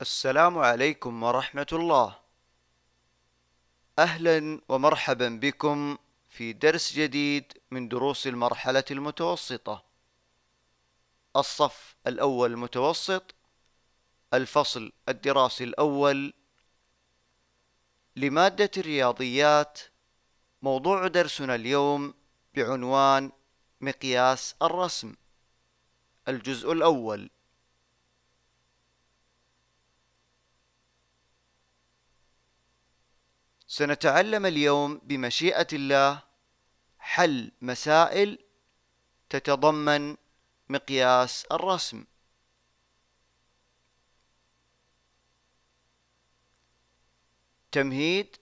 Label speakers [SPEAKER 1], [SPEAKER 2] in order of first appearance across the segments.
[SPEAKER 1] السلام عليكم ورحمة الله. أهلا ومرحبا بكم في درس جديد من دروس المرحلة المتوسطة. الصف الأول المتوسط الفصل الدراسي الأول. لمادة الرياضيات موضوع درسنا اليوم بعنوان مقياس الرسم. الجزء الأول. سنتعلم اليوم بمشيئة الله حل مسائل تتضمن مقياس الرسم. تمهيد.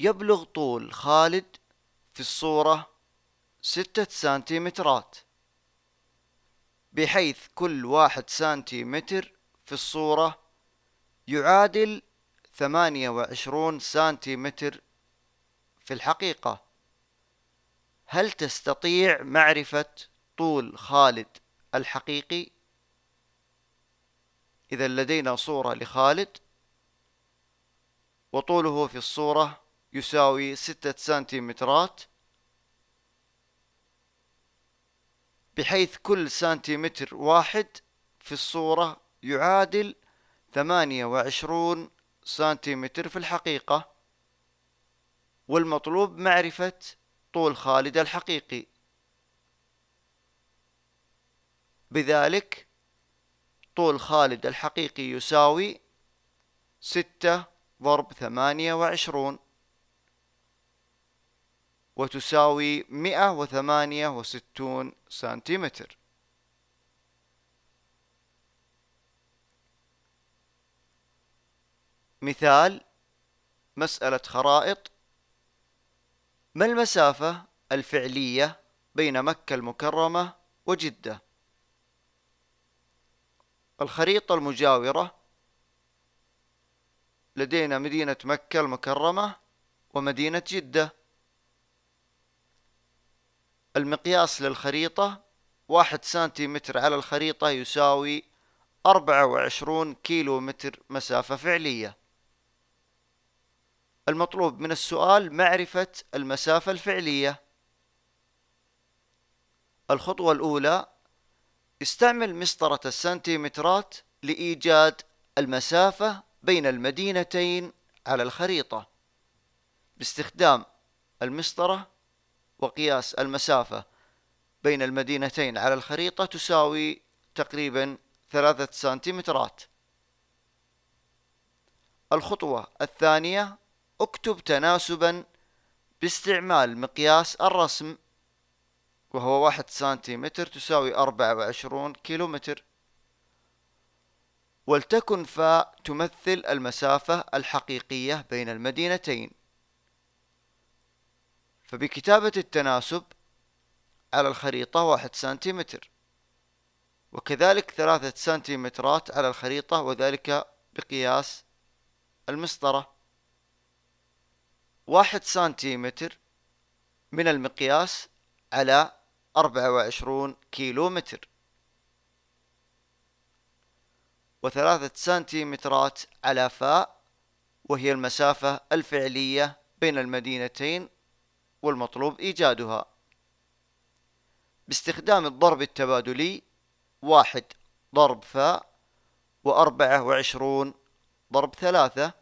[SPEAKER 1] يبلغ طول خالد في الصورة ستة سنتيمترات. بحيث كل واحد سنتيمتر في الصورة يعادل ثمانية وعشرون سنتيمتر في الحقيقة. هل تستطيع معرفة طول خالد الحقيقي؟ إذا لدينا صورة لخالد. وطوله في الصورة يساوي ستة سنتيمترات. بحيث كل سنتيمتر واحد في الصورة يعادل ثمانية وعشرون سنتيمتر في الحقيقة. والمطلوب معرفة طول خالد الحقيقي. بذلك طول خالد الحقيقي يساوي ستة ضرب ثمانية وعشرون. وتساوي مئة وثمانية وستون سنتيمتر. مثال مسألة خرائط. ما المسافة الفعلية بين مكة المكرمة وجدة؟ الخريطة المجاورة لدينا مدينة مكة المكرمة ومدينة جدة. المقياس للخريطة واحد سنتيمتر على الخريطة يساوي أربعة وعشرون كيلو متر مسافة فعلية. المطلوب من السؤال معرفة المسافة الفعلية. الخطوة الأولى استعمل مسطرة السنتيمترات لإيجاد المسافة بين المدينتين على الخريطة. باستخدام المسطرة وقياس المسافة بين المدينتين على الخريطة تساوي تقريبا ثلاثة سنتيمترات. الخطوة الثانية اكتب تناسبا باستعمال مقياس الرسم وهو واحد سنتيمتر تساوي أربعة وعشرون كيلومتر. ولتكن فاء تمثل المسافة الحقيقية بين المدينتين. فبكتابة التناسب على الخريطة واحد سنتيمتر وكذلك ثلاثة سنتيمترات على الخريطة وذلك بقياس المسطرة. واحد سنتيمتر من المقياس على أربعة وعشرون كيلو متر وثلاثة سنتيمترات على فاء وهي المسافة الفعلية بين المدينتين والمطلوب إيجادها. باستخدام الضرب التبادلي واحد ضرب فاء وأربعة وعشرون ضرب ثلاثة.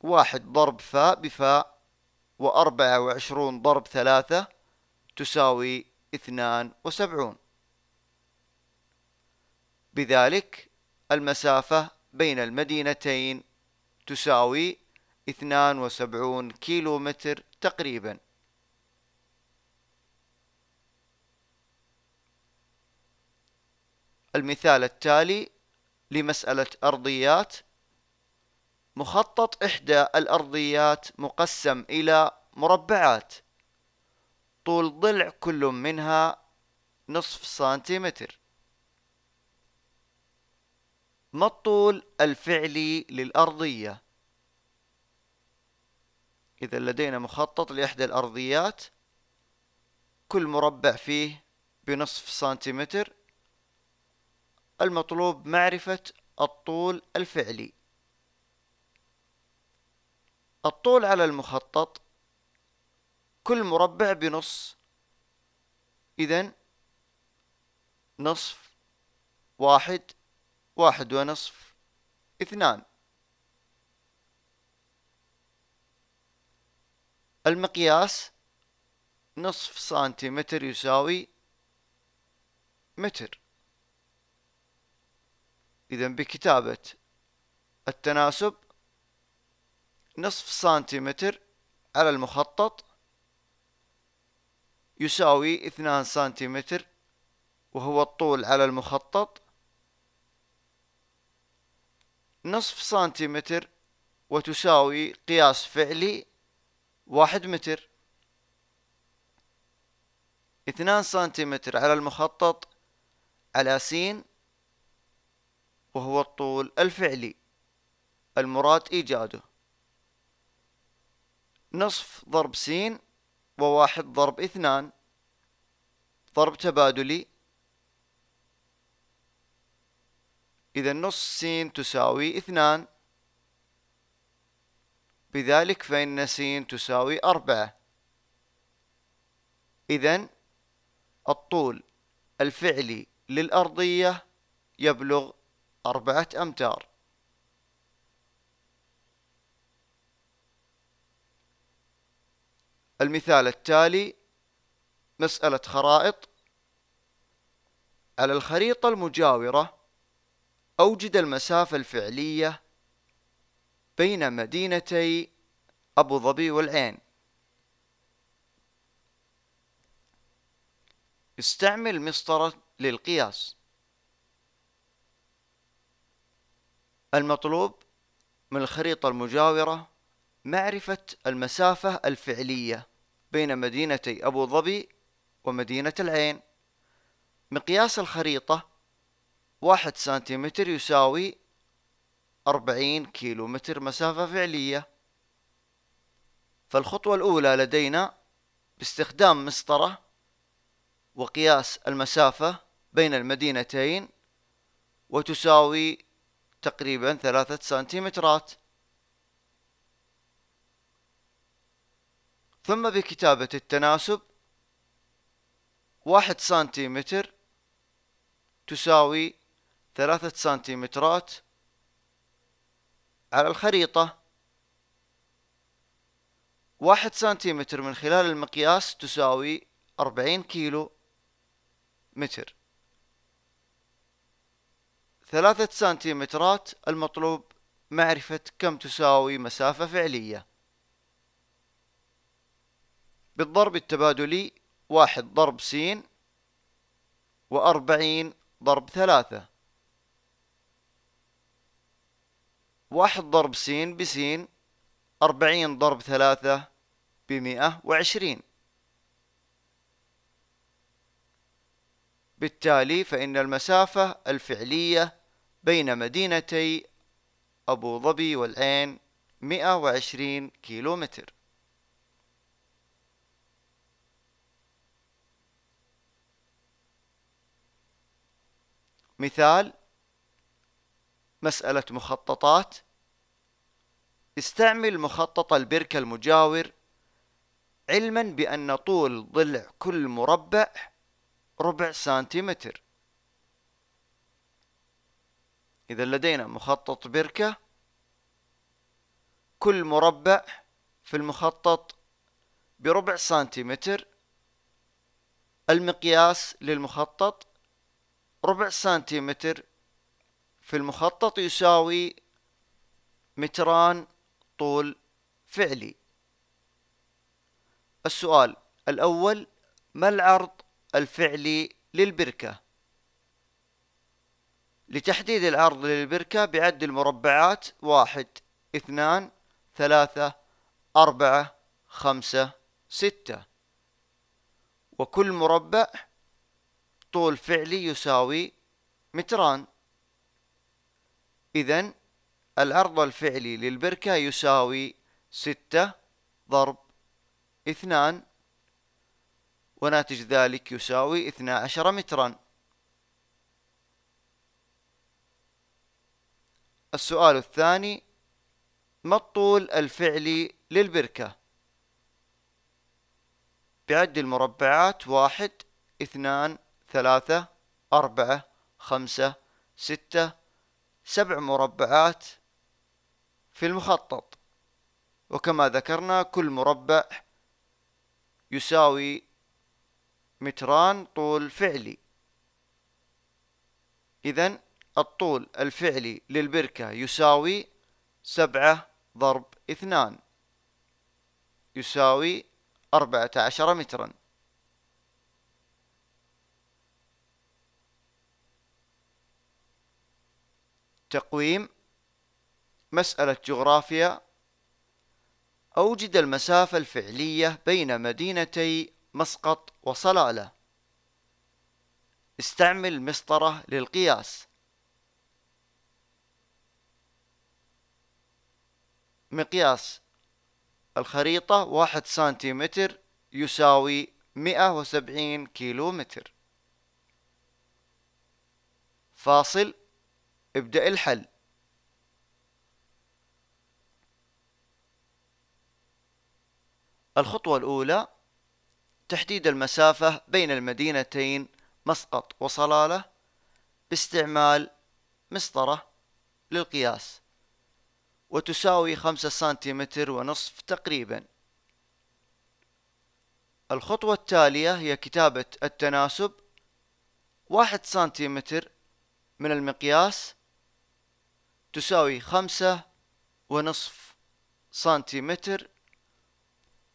[SPEAKER 1] واحد ضرب فاء بفاء وأربعة وعشرون ضرب ثلاثة تساوي اثنان وسبعون. بذلك المسافة بين المدينتين تساوي اثنان وسبعون كيلو متر تقريبا. المثال التالي لمسألة أرضيات. مخطط إحدى الأرضيات مقسم إلى مربعات. طول ضلع كل منها نصف سنتيمتر. ما الطول الفعلي للأرضية؟ إذا لدينا مخطط لإحدى الأرضيات كل مربع فيه بنصف سنتيمتر المطلوب معرفة الطول الفعلي. الطول على المخطط كل مربع بنص إذا نصف واحد واحد ونصف اثنان. المقياس نصف سنتيمتر يساوي متر. إذا بكتابة التناسب نصف سنتيمتر على المخطط يساوي اثنان سنتيمتر وهو الطول على المخطط. نصف سنتيمتر وتساوي قياس فعلي واحد متر. اثنان سنتيمتر على المخطط على س وهو الطول الفعلي. المراد إيجاده. نصف ضرب س وواحد ضرب اثنان. ضرب تبادلي. إذا نص س تساوي اثنان. بذلك فإن س تساوي أربعة. إذا الطول الفعلي للأرضية يبلغ أربعة أمتار. المثال التالي مسألة خرائط. على الخريطة المجاورة أوجد المسافة الفعلية بين مدينتي أبو ظبي والعين. استعمل مسطرة للقياس. المطلوب من الخريطة المجاورة معرفة المسافة الفعلية بين مدينتي أبو ظبي ومدينة العين. مقياس الخريطة واحد سنتيمتر يساوي أربعين كيلو متر مسافة فعلية. فالخطوة الأولى لدينا باستخدام مسطرة وقياس المسافة بين المدينتين وتساوي تقريبا ثلاثة سنتيمترات. ثم بكتابة التناسب واحد سنتيمتر تساوي ثلاثة سنتيمترات على الخريطة. واحد سنتيمتر من خلال المقياس تساوي أربعين كيلو متر. ثلاثة سنتيمترات المطلوب معرفة كم تساوي مسافة فعلية. بالضرب التبادلي واحد ضرب س وأربعين ضرب ثلاثة. واحد ضرب س بس أربعين ضرب ثلاثة بمئة وعشرين. بالتالي فإن المسافة الفعلية بين مدينتي أبو ظبي والعين 120 كيلو متر مثال مسألة مخططات. استعمل مخطط البركة المجاور علما بأن طول ضلع كل مربع ربع سنتيمتر. إذا لدينا مخطط بركة كل مربع في المخطط بربع سنتيمتر. المقياس للمخطط ربع سنتيمتر في المخطط يساوي متران طول فعلي. السؤال الأول ما العرض الفعلي للبركة؟ لتحديد العرض للبركة بعد المربعات واحد اثنان ثلاثة أربعة خمسة ستة. وكل مربع طول فعلي يساوي متران. إذا العرض الفعلي للبركة يساوي ستة ضرب اثنان وناتج ذلك يساوي اثنا عشر مترا. السؤال الثاني ما الطول الفعلي للبركة؟ بعد المربعات واحد اثنان ثلاثة أربعة خمسة ستة سبع مربعات في المخطط. وكما ذكرنا كل مربع يساوي متران طول فعلي. إذا الطول الفعلي للبركة يساوي سبعة ضرب اثنان يساوي أربعة عشر مترا. تقويم مسألة جغرافيا. أوجد المسافة الفعلية بين مدينتي مسقط وصلالة. استعمل مسطرة للقياس. مقياس الخريطة واحد سنتيمتر يساوي مئة وسبعين كيلو متر فاصل ابدأ الحل. الخطوة الأولى تحديد المسافة بين المدينتين مسقط وصلالة باستعمال مسطرة للقياس وتساوي خمسة سنتيمتر ونصف تقريبا. الخطوة التالية هي كتابة التناسب واحد سنتيمتر من المقياس تساوي خمسة ونصف سنتيمتر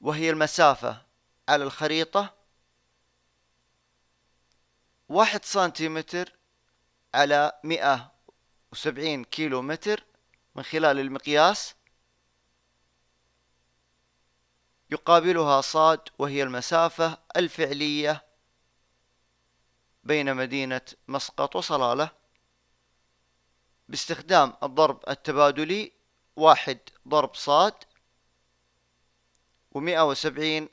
[SPEAKER 1] وهي المسافة على الخريطة. واحد سنتيمتر على مئة وسبعين كيلو متر من خلال المقياس. يقابلها صاد وهي المسافة الفعلية بين مدينة مسقط وصلالة. باستخدام الضرب التبادلي واحد ضرب صاد ومئة وسبعين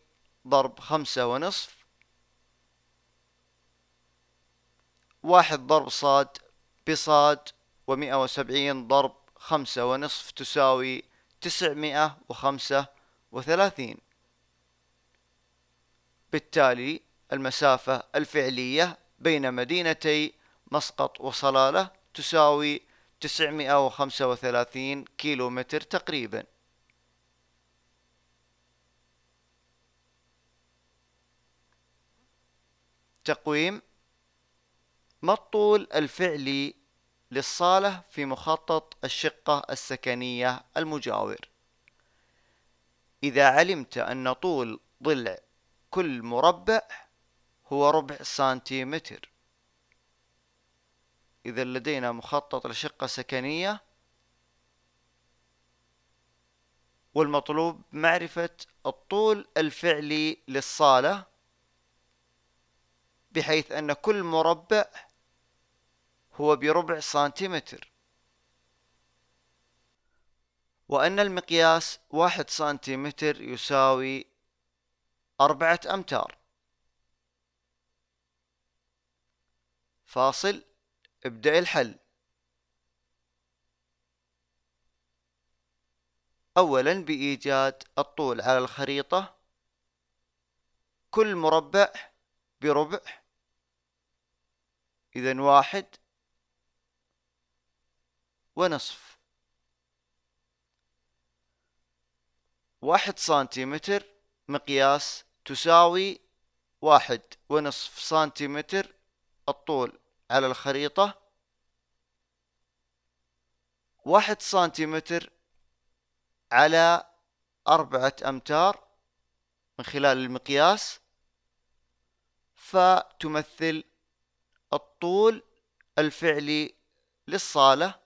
[SPEAKER 1] ضرب خمسة ونصف واحد ضرب صاد بصاد ومئة وسبعين ضرب خمسة ونصف تساوي تسعمائة وخمسة وثلاثين. بالتالي المسافة الفعلية بين مدينتي مسقط وصلالة تساوي تسعمائة وخمسة وثلاثين كيلو متر تقريبا. تقويم ما الطول الفعلي للصالة في مخطط الشقة السكنية المجاور. إذا علمت أن طول ضلع كل مربع هو ربع سنتيمتر. إذا لدينا مخطط لشقة سكنية والمطلوب معرفة الطول الفعلي للصالة بحيث أن كل مربع هو بربع سنتيمتر. وأن المقياس واحد سنتيمتر يساوي أربعة أمتار. فاصل. ابدأ الحل. أولا بإيجاد الطول على الخريطة. كل مربع بربع. إذا واحد. ونصف. واحد سنتيمتر مقياس تساوي واحد ونصف سنتيمتر الطول. على الخريطة. واحد سنتيمتر على أربعة أمتار من خلال المقياس. فتمثل الطول الفعلي للصالة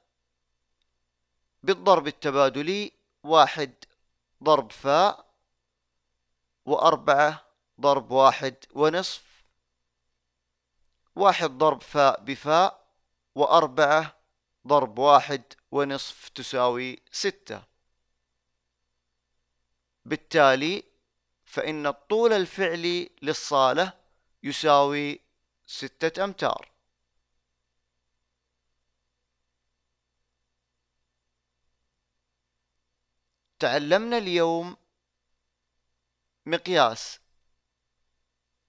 [SPEAKER 1] بالضرب التبادلي. واحد ضرب فاء وأربعة ضرب واحد ونصف. واحد ضرب فاء بفاء وأربعة ضرب واحد ونصف تساوي ستة. بالتالي فإن الطول الفعلي للصالة يساوي ستة أمتار. تعلمنا اليوم مقياس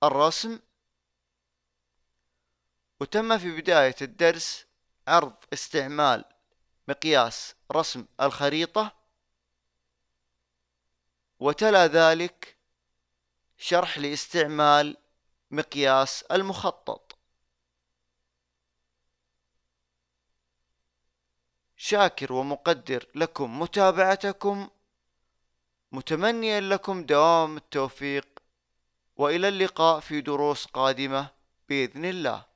[SPEAKER 1] الرسم وتم في بداية الدرس عرض استعمال مقياس رسم الخريطة وتلا ذلك شرح لاستعمال مقياس المخطط. شاكر ومقدر لكم متابعتكم. متمنيا لكم دوام التوفيق وإلى اللقاء في دروس قادمة بإذن الله.